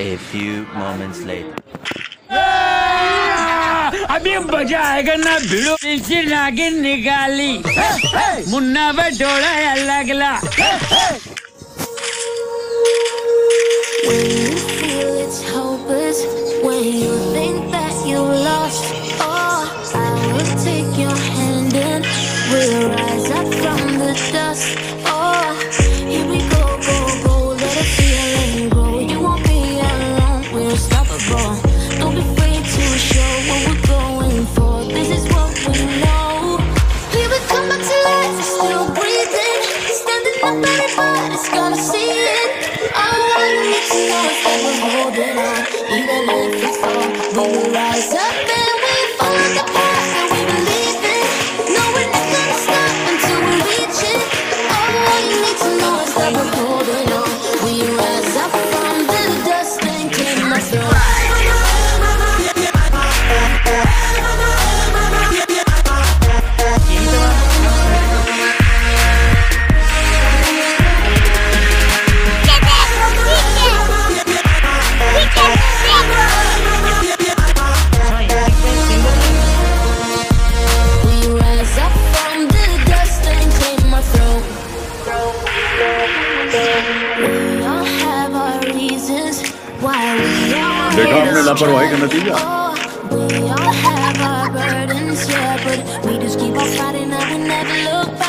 A few moments later. अभी मजा आएगा ना भिड़ो इसी नागिन निकाली Munna बटोड़ा अलगला When you feel it's hopeless, when you think that you lost, oh, I will take your hand and we'll rise up from the dust. Oh, Even if we fall, we rise Vad gonna do that? We all have our burdens, yeah, but we just keep on fighting and we never look back.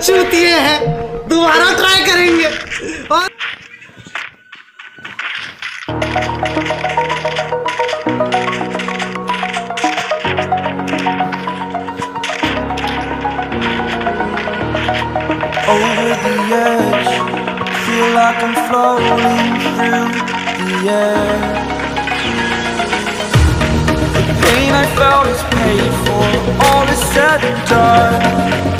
हम तो चूतिए हैं दोबारा try करेंगे और over the edge. Feel like I'm floating through the air. The pain I felt is paid for, all is said and done.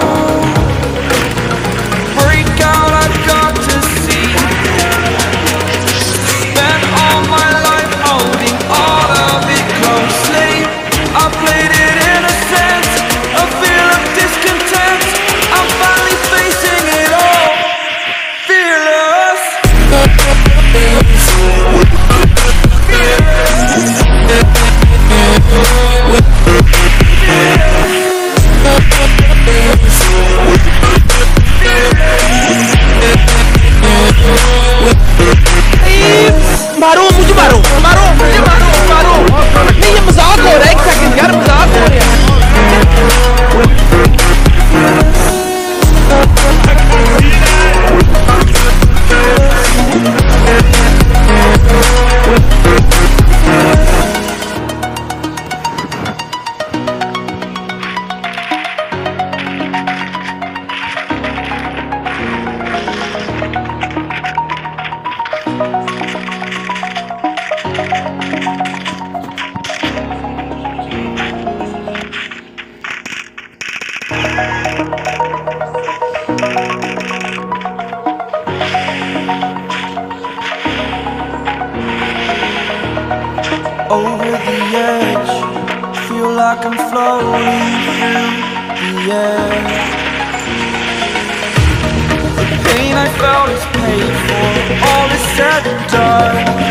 star